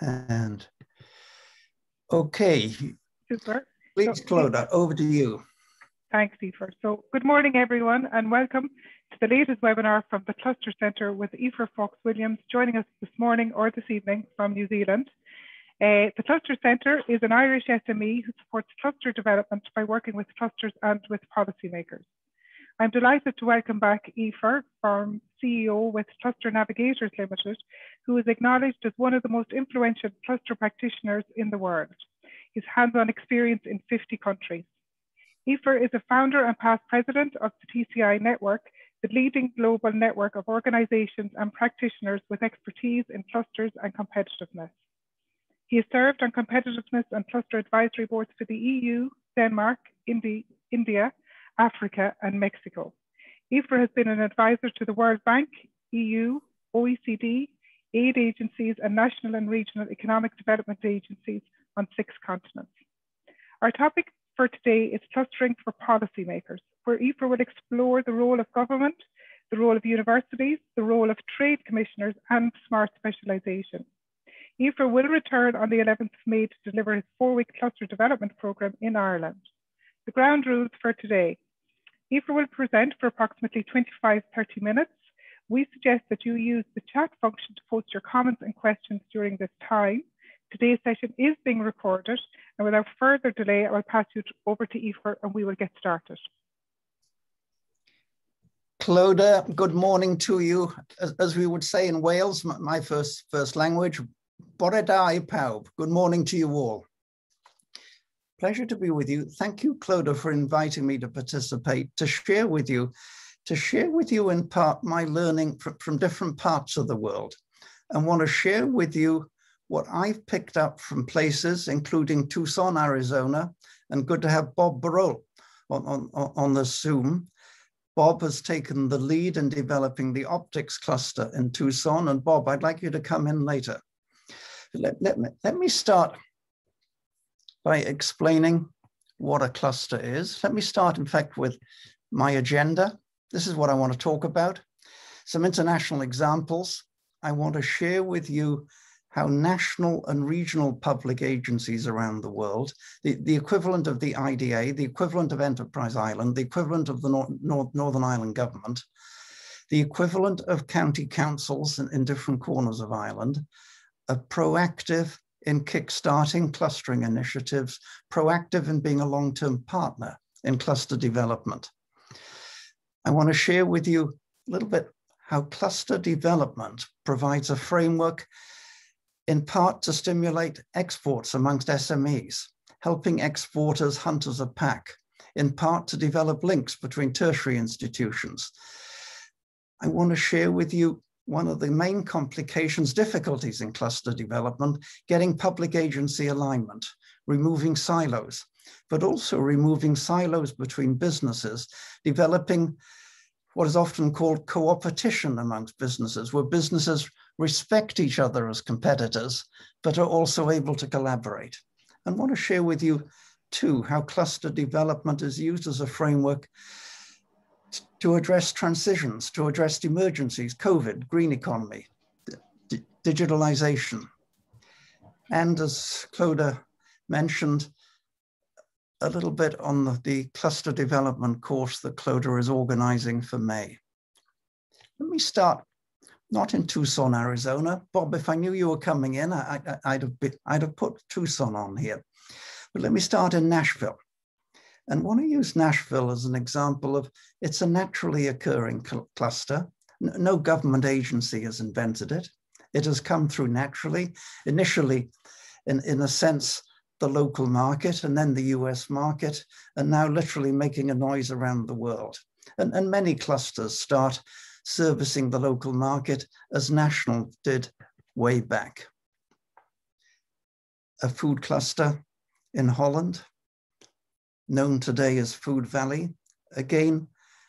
And okay. Super. Please, so, over to you. Thanks, Aoife. So good morning, everyone, and welcome to the latest webinar from the Cluster Centre with Ifor Ffowcs-Williams joining us this morning or this evening from New Zealand. Uh, the Cluster Centre is an Irish SME who supports cluster development by working with clusters and with policymakers. I'm delighted to welcome back Ifor from CEO with Cluster Navigators Limited, who is acknowledged as one of the most influential cluster practitioners in the world. His hands-on experience in 50 countries. Ifor is a founder and past president of the TCI Network, the leading global network of organizations and practitioners with expertise in clusters and competitiveness. He has served on competitiveness and cluster advisory boards for the EU, Denmark, Indi India, Africa, and Mexico. Ifor has been an advisor to the World Bank, EU, OECD, aid agencies, and national and regional economic development agencies on six continents. Our topic for today is clustering for policymakers, where Ifor will explore the role of government, the role of universities, the role of trade commissioners, and smart specialisation. Ifor will return on the 11th of May to deliver his four-week cluster development programme in Ireland. The ground rules for today. Ifor will present for approximately 25, 30 minutes. We suggest that you use the chat function to post your comments and questions during this time. Today's session is being recorded, and without further delay, I will pass you over to Ifor and we will get started. Clodagh, good morning to you. As, as, we would say in Wales, my first, first language, Bore da. Good morning to you all. Pleasure to be with you. Thank you, Clodagh, for inviting me to participate, to share with you, to share with you in part my learning from, from different parts of the world and want to share with you what I've picked up from places, including Tucson, Arizona, and good to have Bob Breault on, on, on the Zoom. Bob has taken the lead in developing the optics cluster in Tucson. And Bob, I'd like you to come in later. Let, let, me, let me start by explaining what a cluster is. Let me start, in fact, with my agenda. This is what I want to talk about. Some international examples. I want to share with you how national and regional public agencies around the world, the, the equivalent of the IDA, the equivalent of Enterprise Ireland, the equivalent of the North, Northern Ireland government, the equivalent of county councils in, in different corners of Ireland, are proactive in kickstarting clustering initiatives, proactive in being a long-term partner in cluster development. I want to share with you a little bit how cluster development provides a framework in part to stimulate exports amongst SMEs, helping exporters hunt as a pack, in part to develop links between tertiary institutions. I want to share with you one of the main complications, difficulties in cluster development, getting public agency alignment, removing silos, but also removing silos between businesses, developing what is often called co-opetition amongst businesses, where businesses respect each other as competitors, but are also able to collaborate. And want to share with you too, how cluster development is used as a framework to address transitions, to address emergencies, COVID, green economy, digitalization. And as Clodagh mentioned, a little bit on the, the, cluster development course that Clodagh is organizing for May. Let me start not in Tucson, Arizona. Bob, if I knew you were coming in, I, would have, I'd have put Tucson on here. But let me start in Nashville and want to use Nashville as an example of it's a naturally occurring cl cluster. No government agency has invented it. It has come through naturally, initially, in, in a sense, the local market and then the US market, and now literally making a noise around the world. And, and many clusters start servicing the local market as national did way back. A food cluster in Holland, known today as Food Valley, again,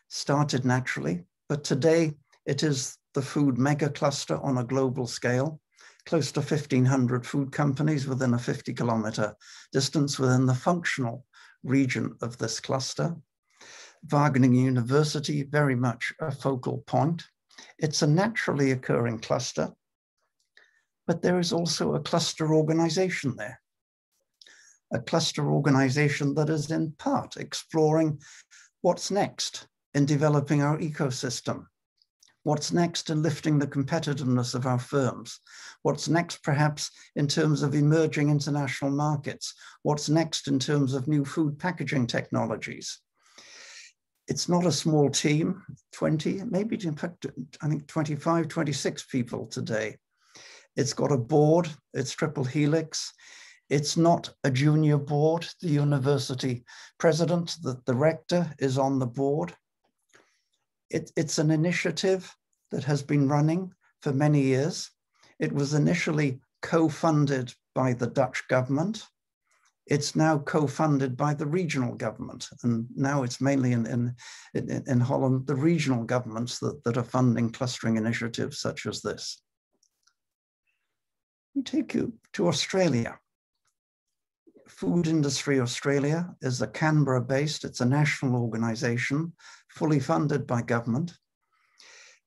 started naturally, but today it is the food mega cluster on a global scale, close to 1,500 food companies within a 50 kilometer distance within the functional region of this cluster. Wageningen University, very much a focal point. It's a naturally occurring cluster, but there is also a cluster organization there. A cluster organization that is in part exploring what's next in developing our ecosystem. What's next in lifting the competitiveness of our firms? What's next, perhaps, in terms of emerging international markets? What's next in terms of new food packaging technologies? It's not a small team, 20, maybe in fact, I think 25, 26 people today. It's got a board, it's triple helix. It's not a junior board. The university president, the, the rector is on the board. It, it's an initiative that has been running for many years. It was initially co-funded by the Dutch government. It's now co-funded by the regional government. And now it's mainly in, in, in, in Holland, the regional governments that, that are funding clustering initiatives such as this. We take you to Australia. Food Industry Australia is a Canberra based, it's a national organization fully funded by government.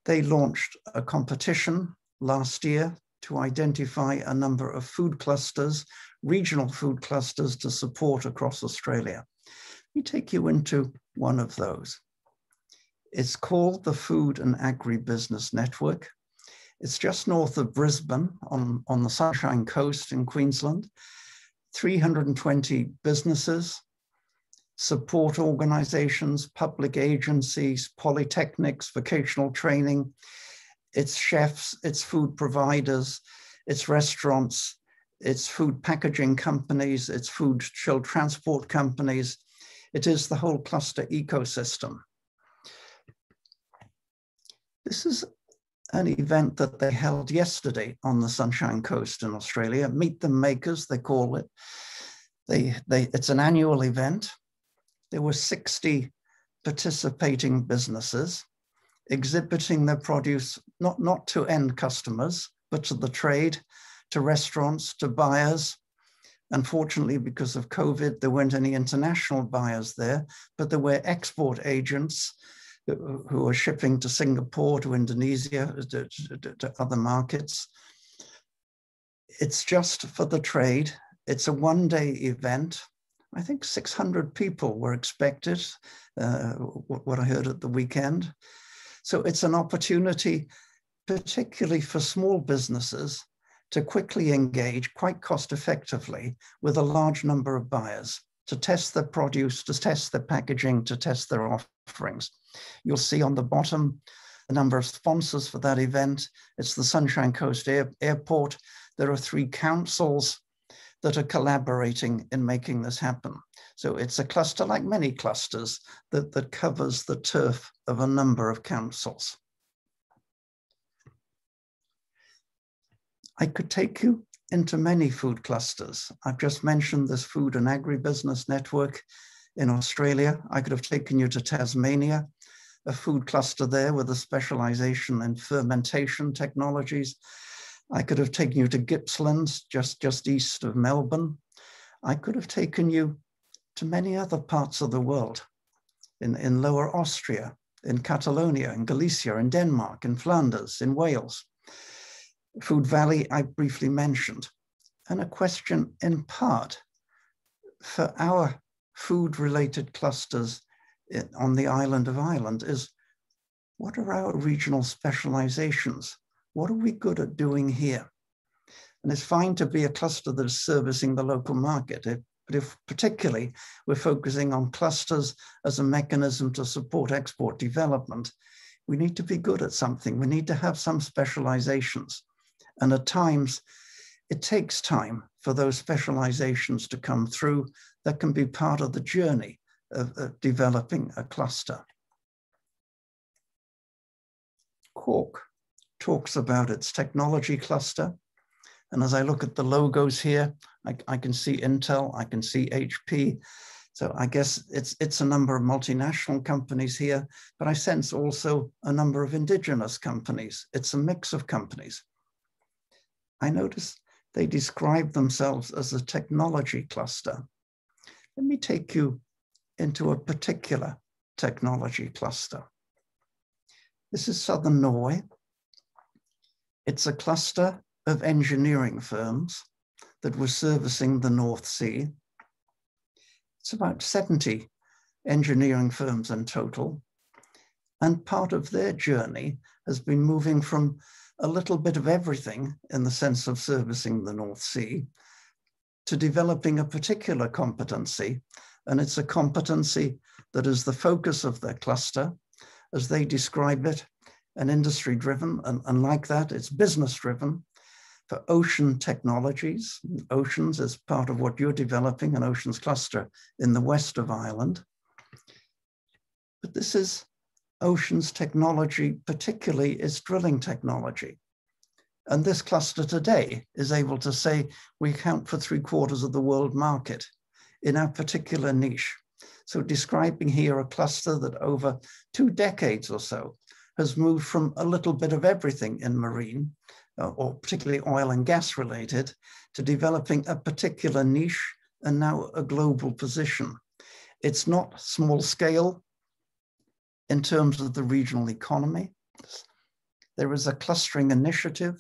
They launched a competition last year to identify a number of food clusters, regional food clusters to support across Australia. Let me take you into one of those. It's called the Food and Agribusiness Network. It's just north of Brisbane on, on the Sunshine Coast in Queensland. 320 businesses, support organizations, public agencies, polytechnics, vocational training, its chefs, its food providers, its restaurants, its food packaging companies, its food chill transport companies. It is the whole cluster ecosystem. This is an event that they held yesterday on the Sunshine Coast in Australia. Meet the Makers, they call it. They, they, it's an annual event. There were 60 participating businesses exhibiting their produce, not, not to end customers, but to the trade, to restaurants, to buyers. Unfortunately, because of COVID, there weren't any international buyers there, but there were export agents who are shipping to Singapore, to Indonesia, to, to, to other markets. It's just for the trade. It's a one day event. I think 600 people were expected, uh, what I heard at the weekend. So it's an opportunity, particularly for small businesses, to quickly engage quite cost effectively with a large number of buyers to test their produce, to test their packaging, to test their offerings. You'll see on the bottom the number of sponsors for that event. It's the Sunshine Coast Air, Airport. There are three councils that are collaborating in making this happen. So it's a cluster like many clusters that, that covers the turf of a number of councils. I could take you into many food clusters. I've just mentioned this food and agribusiness network in Australia. I could have taken you to Tasmania, a food cluster there with a specialization in fermentation technologies. I could have taken you to Gippsland, just, just east of Melbourne. I could have taken you to many other parts of the world, in, in Lower Austria, in Catalonia, in Galicia, in Denmark, in Flanders, in Wales. Food Valley, I briefly mentioned. And a question in part for our food related clusters on the island of Ireland is what are our regional specializations? What are we good at doing here? And it's fine to be a cluster that is servicing the local market, but if particularly we're focusing on clusters as a mechanism to support export development, we need to be good at something. We need to have some specializations. And at times, it takes time for those specializations to come through that can be part of the journey of, of developing a cluster. Cork talks about its technology cluster. And as I look at the logos here, I, I, can see Intel, I can see HP. So I guess it's, it's a number of multinational companies here, but I sense also a number of indigenous companies. It's a mix of companies. I notice they describe themselves as a technology cluster. Let me take you into a particular technology cluster. This is Southern Norway. It's a cluster of engineering firms that were servicing the North Sea. It's about 70 engineering firms in total. And part of their journey has been moving from a little bit of everything in the sense of servicing the North Sea to developing a particular competency. And it's a competency that is the focus of their cluster, as they describe it, and industry driven. And, and like that, it's business driven for ocean technologies. Oceans is part of what you're developing, an oceans cluster in the west of Ireland. But this is oceans technology, particularly is drilling technology. And this cluster today is able to say we account for three quarters of the world market in our particular niche. So describing here a cluster that over two decades or so has moved from a little bit of everything in marine, uh, or particularly oil and gas related, to developing a particular niche and now a global position. It's not small scale in terms of the regional economy. There is a clustering initiative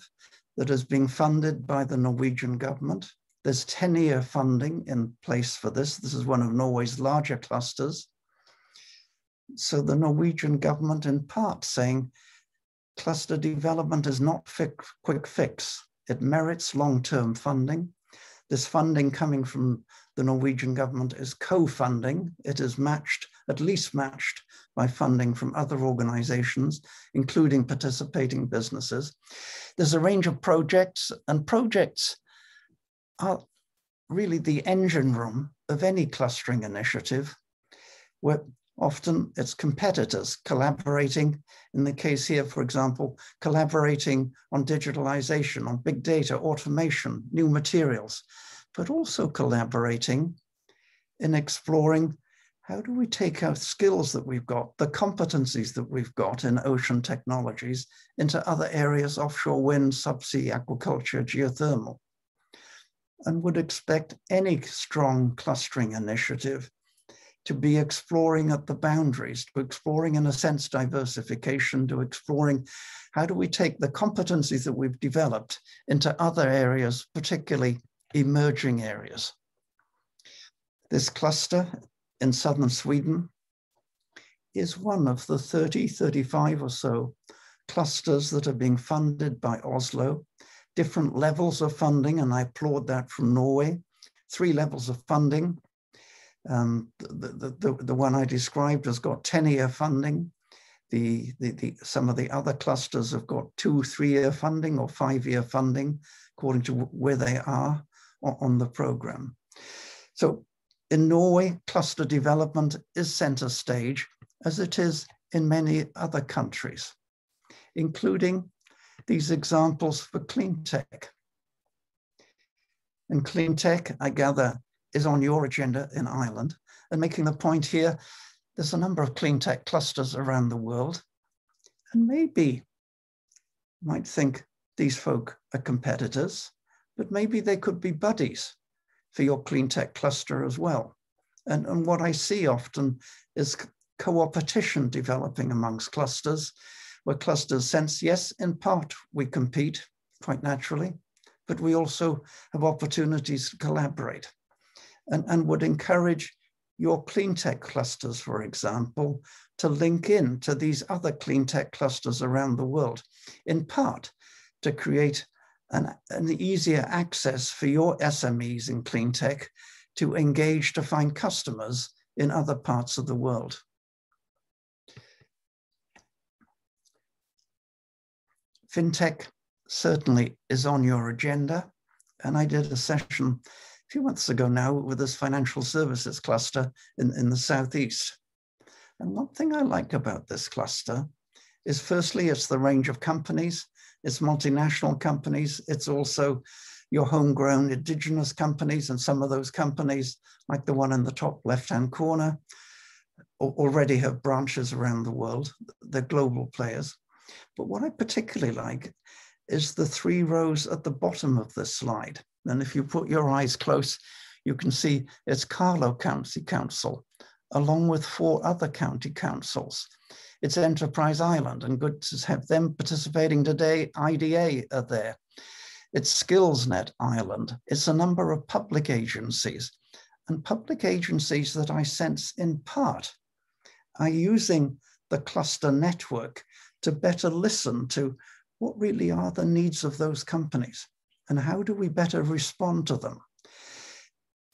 that is being funded by the Norwegian government. There's 10 year funding in place for this. This is one of Norway's larger clusters. So the Norwegian government, in part, saying cluster development is not quick fix. It merits long-term funding. This funding coming from the Norwegian government is co-funding. It is matched, at least matched, by funding from other organizations, including participating businesses. There's a range of projects, and projects are really the engine room of any clustering initiative, where Often it's competitors collaborating. In the case here, for example, collaborating on digitalization, on big data, automation, new materials, but also collaborating in exploring how do we take our skills that we've got, the competencies that we've got in ocean technologies into other areas, offshore wind, subsea, aquaculture, geothermal. And would expect any strong clustering initiative to be exploring at the boundaries, to exploring, in a sense, diversification, to exploring how do we take the competencies that we've developed into other areas, particularly emerging areas. This cluster in southern Sweden is one of the 30, 35 or so clusters that are being funded by Oslo, different levels of funding, and I applaud that from Norway, three levels of funding, um, the, the, the, one I described has got 10 year funding. The, the, the, some of the other clusters have got two, three year funding or five year funding, according to where they are on the program. So in Norway, cluster development is center stage, as it is in many other countries, including these examples for clean tech. And clean tech, I gather, is on your agenda in Ireland. And making the point here, there's a number of clean tech clusters around the world. And maybe you might think these folk are competitors, but maybe they could be buddies for your clean tech cluster as well. And, and what I see often is co-opetition developing amongst clusters, where clusters sense, yes, in part we compete quite naturally, but we also have opportunities to collaborate and, and would encourage your clean tech clusters, for example, to link in to these other clean tech clusters around the world, in part to create an, an easier access for your SMEs in clean tech to engage to find customers in other parts of the world. FinTech certainly is on your agenda. And I did a session a few months ago now with this financial services cluster in, in the Southeast. And one thing I like about this cluster is firstly, it's the range of companies, it's multinational companies, it's also your homegrown indigenous companies, and some of those companies, like the one in the top left-hand corner, already have branches around the world. They're global players. But what I particularly like is the three rows at the bottom of this slide. And if you put your eyes close, you can see it's Carlow County Council, along with four other county councils. It's Enterprise Ireland, and good to have them participating today. IDA are there. It's Skillnet Ireland. It's a number of public agencies and public agencies that I sense in part are using the cluster network to better listen to what really are the needs of those companies and how do we better respond to them.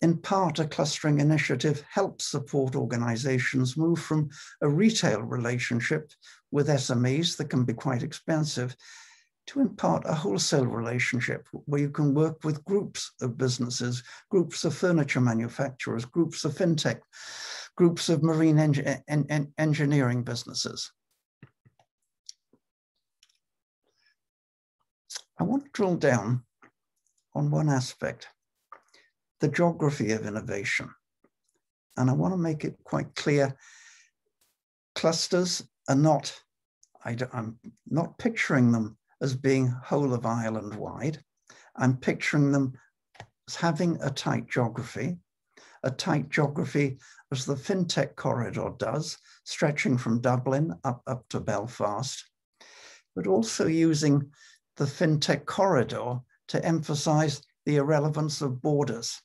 In part, a clustering initiative helps support organizations move from a retail relationship with SMEs that can be quite expensive to impart a wholesale relationship where you can work with groups of businesses, groups of furniture manufacturers, groups of fintech, groups of marine en en engineering businesses. I want to drill down on one aspect the geography of innovation. And I want to make it quite clear clusters are not, I am not picturing them as being whole of Ireland wide. I'm picturing them as having a tight geography, a tight geography as the FinTech corridor does, stretching from Dublin up, up to Belfast, but also using the FinTech corridor to emphasize the irrelevance of borders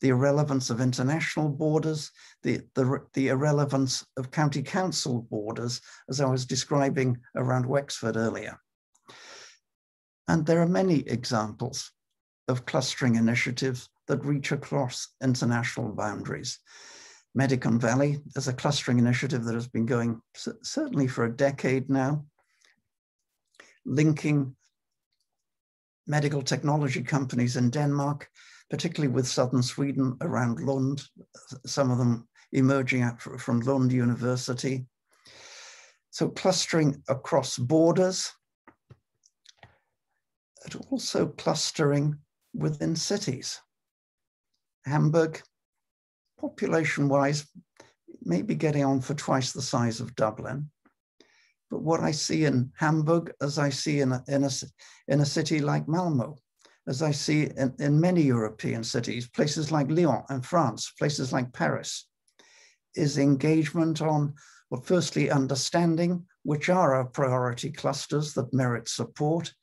the irrelevance of international borders, the, the, the irrelevance of county council borders, as I was describing around Wexford earlier. And there are many examples of clustering initiatives that reach across international boundaries. Medicon Valley is a clustering initiative that has been going certainly for a decade now, linking medical technology companies in Denmark particularly with southern Sweden around Lund, some of them emerging out from Lund University. So clustering across borders, but also clustering within cities. Hamburg, population-wise, maybe getting on for twice the size of Dublin. But what I see in Hamburg, as I see in a, in a, in a city like Malmo, as I see in, in many European cities, places like Lyon and France, places like Paris, is engagement on, well, firstly, understanding which are our priority clusters that merit support,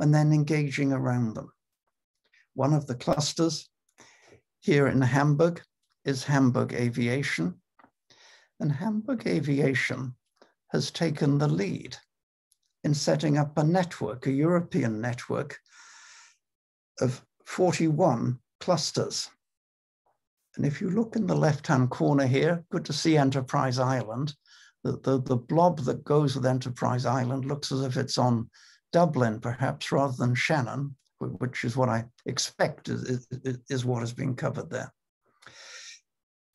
and then engaging around them. One of the clusters here in Hamburg is Hamburg Aviation. And Hamburg Aviation has taken the lead in setting up a network, a European network of 41 clusters. And if you look in the left-hand corner here, good to see Enterprise Ireland. The, the, the blob that goes with Enterprise Ireland looks as if it's on Dublin, perhaps, rather than Shannon, which is what I expect is, is, is what is being covered there.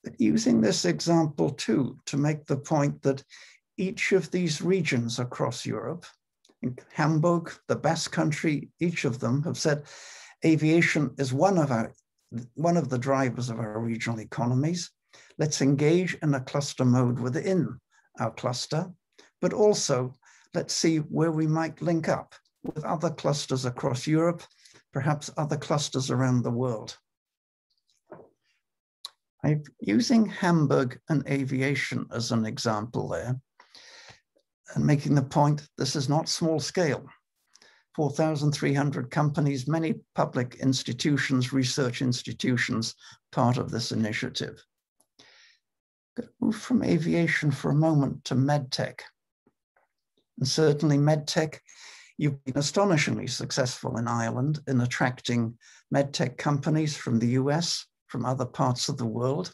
But using this example too, to make the point that each of these regions across Europe, in Hamburg, the Basque country, each of them have said, Aviation is one of our one of the drivers of our regional economies. Let's engage in a cluster mode within our cluster, but also let's see where we might link up with other clusters across Europe, perhaps other clusters around the world. I'm using Hamburg and aviation as an example there and making the point this is not small scale. 4,300 companies, many public institutions, research institutions, part of this initiative. move from aviation for a moment to medtech. And certainly medtech, you've been astonishingly successful in Ireland in attracting medtech companies from the US, from other parts of the world.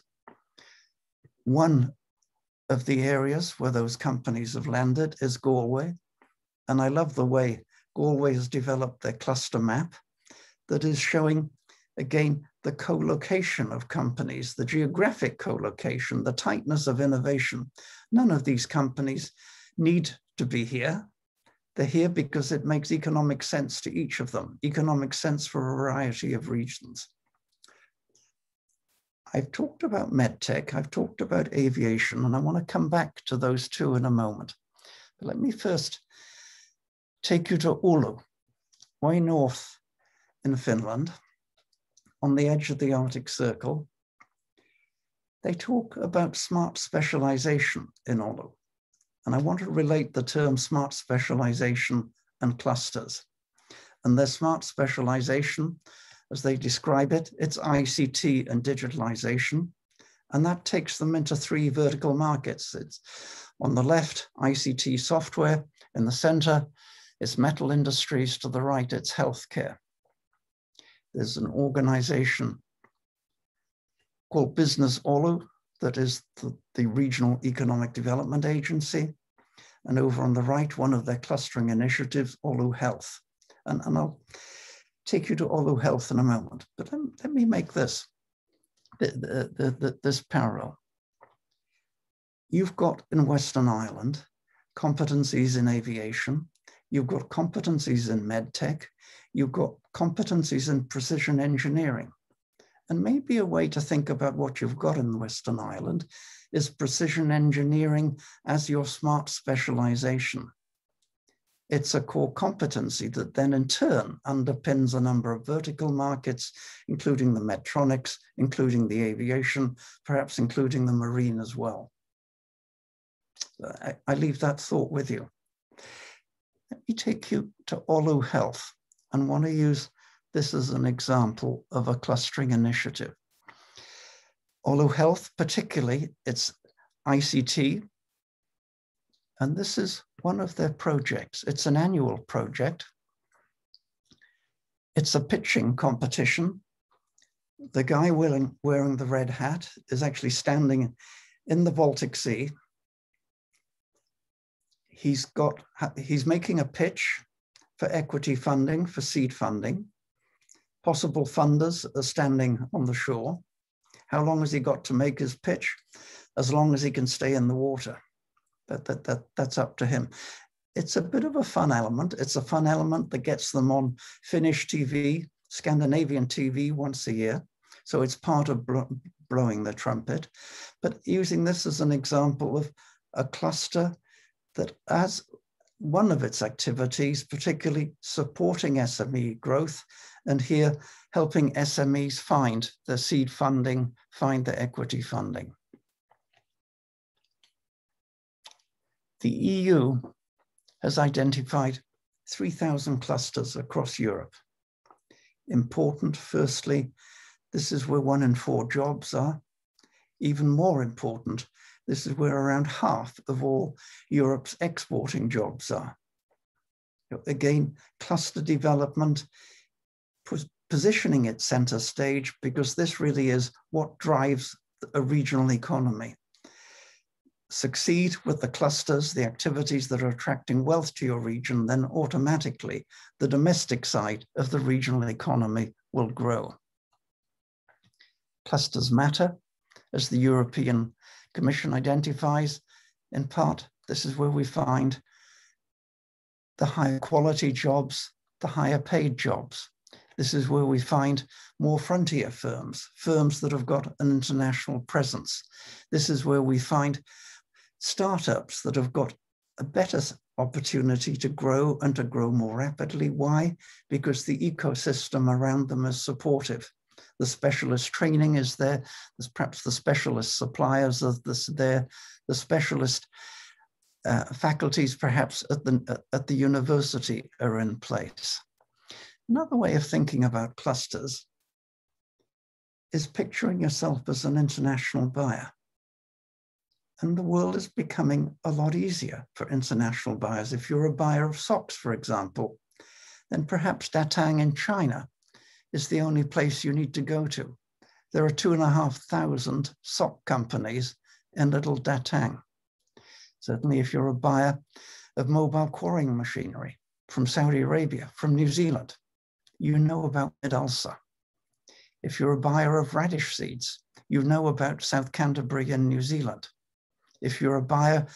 One of the areas where those companies have landed is Galway. And I love the way Galway has developed their cluster map that is showing, again, the co-location of companies, the geographic co-location, the tightness of innovation. None of these companies need to be here. They're here because it makes economic sense to each of them, economic sense for a variety of regions. I've talked about medtech, I've talked about aviation, and I want to come back to those two in a moment. But let me first take you to Oulu, way north in Finland, on the edge of the Arctic Circle. They talk about smart specialization in Oulu. And I want to relate the term smart specialization and clusters. And their smart specialization, as they describe it, it's ICT and digitalization. And that takes them into three vertical markets. It's on the left, ICT software. In the center, it's metal industries. To the right, it's healthcare. There's an organization called Business Oulu, that is the, the Regional Economic Development Agency. And over on the right, one of their clustering initiatives, Oulu Health. And, and I'll take you to Oulu Health in a moment. But let, let me make this, the, the, the, this parallel. You've got in Western Ireland competencies in aviation, you've got competencies in medtech, you've got competencies in precision engineering. And maybe a way to think about what you've got in Western Ireland is precision engineering as your smart specialization. It's a core competency that then in turn underpins a number of vertical markets, including the Medtronics, including the aviation, perhaps including the marine as well. I, I leave that thought with you. Let me take you to Oulu Health and want to use this as an example of a clustering initiative. Oulu Health, particularly, it's ICT. And this is one of their projects. It's an annual project. It's a pitching competition. The guy wearing, wearing the red hat is actually standing in the Baltic Sea. He's got, he's making a pitch for equity funding, for seed funding. Possible funders are standing on the shore. How long has he got to make his pitch? As long as he can stay in the water. That, that, that, that's up to him. It's a bit of a fun element. It's a fun element that gets them on Finnish TV, Scandinavian TV once a year. So it's part of blowing the trumpet. But using this as an example of a cluster that as one of its activities, particularly supporting SME growth, and here helping SMEs find the seed funding, find the equity funding. The EU has identified 3,000 clusters across Europe. Important, firstly, this is where one in four jobs are. Even more important, this is where around half of all Europe's exporting jobs are. Again, cluster development, positioning it center stage, because this really is what drives a regional economy. Succeed with the clusters, the activities that are attracting wealth to your region, then automatically the domestic side of the regional economy will grow. Clusters matter, as the European Commission identifies. In part, this is where we find the higher quality jobs, the higher paid jobs. This is where we find more frontier firms, firms that have got an international presence. This is where we find startups that have got a better opportunity to grow and to grow more rapidly. Why? Because the ecosystem around them is supportive the specialist training is there, there's perhaps the specialist suppliers of this there, the specialist uh, faculties perhaps at the, at the university are in place. Another way of thinking about clusters is picturing yourself as an international buyer. And the world is becoming a lot easier for international buyers. If you're a buyer of socks, for example, then perhaps Datang in China is the only place you need to go to. There are two and a half thousand sock companies in Little Datang. Certainly, if you're a buyer of mobile quarrying machinery from Saudi Arabia, from New Zealand, you know about Mid-Ulster. If you're a buyer of radish seeds, you know about South Canterbury in New Zealand. If you're a buyer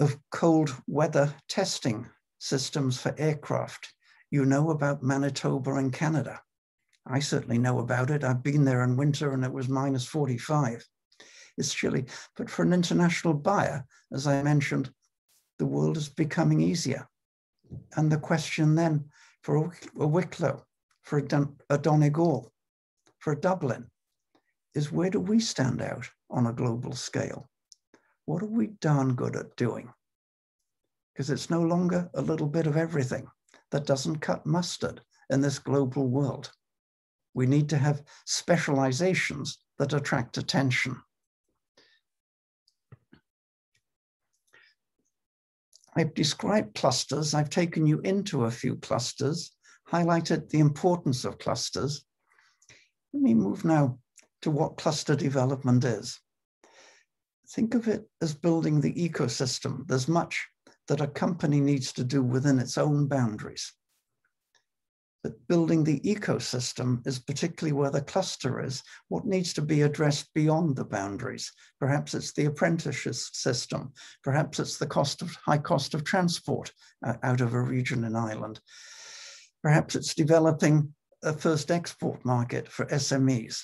of cold weather testing systems for aircraft, you know about Manitoba in Canada. I certainly know about it. I've been there in winter and it was minus 45. It's chilly. But for an international buyer, as I mentioned, the world is becoming easier. And the question then for a Wicklow, for a, Don a Donegal, for a Dublin, is where do we stand out on a global scale? What are we darn good at doing? Because it's no longer a little bit of everything. that doesn't cut mustard in this global world. We need to have specializations that attract attention. I've described clusters. I've taken you into a few clusters, highlighted the importance of clusters. Let me move now to what cluster development is. Think of it as building the ecosystem. There's much that a company needs to do within its own boundaries. But building the ecosystem is particularly where the cluster is, what needs to be addressed beyond the boundaries. Perhaps it's the apprenticeship system. Perhaps it's the cost of high cost of transport uh, out of a region in Ireland. Perhaps it's developing a first export market for SMEs.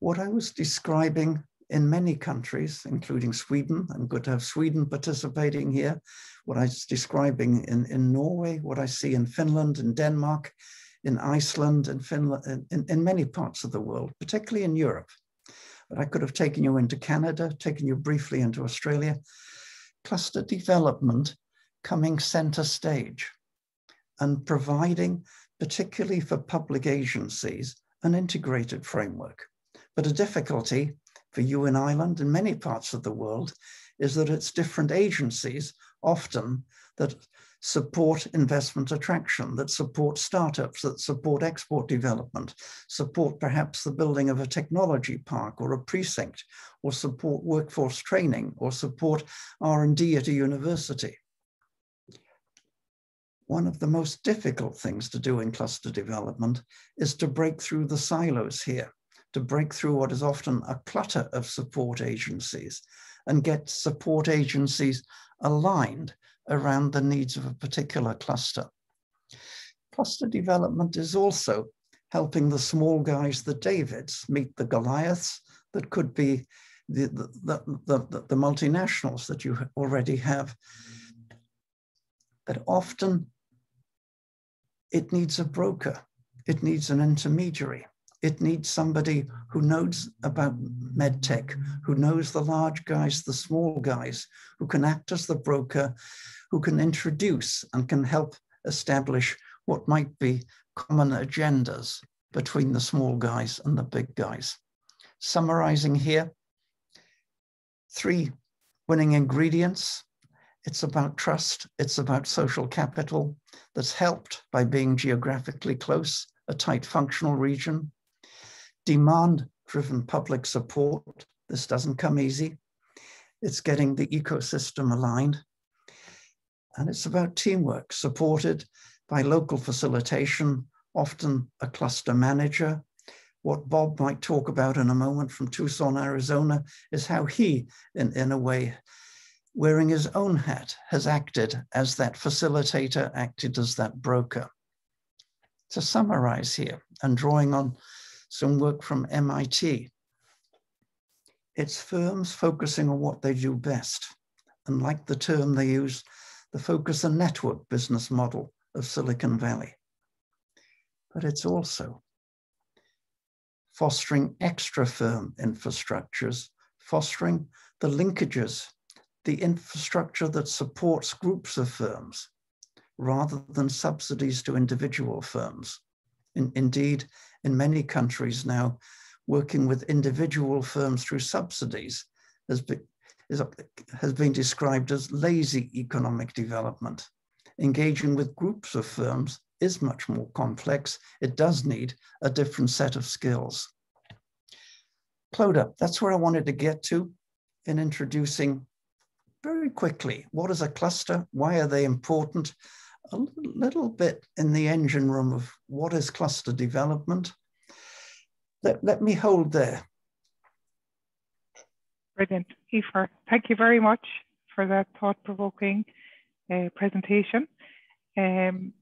What I was describing in many countries, including Sweden, and good to have Sweden participating here, what I was describing in, in Norway, what I see in Finland and Denmark, in Iceland and Finland, in, in many parts of the world, particularly in Europe. But I could have taken you into Canada, taken you briefly into Australia. Cluster development coming center stage and providing, particularly for public agencies, an integrated framework. But a difficulty for you in Ireland and many parts of the world is that it's different agencies often that support investment attraction, that support startups, that support export development, support perhaps the building of a technology park or a precinct, or support workforce training, or support R&D at a university. One of the most difficult things to do in cluster development is to break through the silos here to break through what is often a clutter of support agencies and get support agencies aligned around the needs of a particular cluster. Cluster development is also helping the small guys, the Davids, meet the Goliaths that could be the, the, the, the, multinationals that you already have. But often it needs a broker, it needs an intermediary. It needs somebody who knows about medtech, who knows the large guys, the small guys, who can act as the broker, who can introduce and can help establish what might be common agendas between the small guys and the big guys. Summarizing here, three winning ingredients. It's about trust, it's about social capital that's helped by being geographically close, a tight functional region, demand driven public support. This doesn't come easy. It's getting the ecosystem aligned. And it's about teamwork supported by local facilitation, often a cluster manager. What Bob might talk about in a moment from Tucson, Arizona, is how he, in, in a way, wearing his own hat, has acted as that facilitator, acted as that broker. To summarize here and drawing on some work from MIT. It's firms focusing on what they do best. And like the term they use, the focus and network business model of Silicon Valley. But it's also fostering extra firm infrastructures, fostering the linkages, the infrastructure that supports groups of firms rather than subsidies to individual firms. In, indeed, in many countries now, working with individual firms through subsidies has been, is, has been described as lazy economic development. Engaging with groups of firms is much more complex. It does need a different set of skills. Clodagh, that's where I wanted to get to in introducing very quickly, what is a cluster? Why are they important? A little bit in the engine room of what is cluster development. Let, let me hold there. Brilliant. Ifor, thank you very much for that thought-provoking uh, presentation. Um,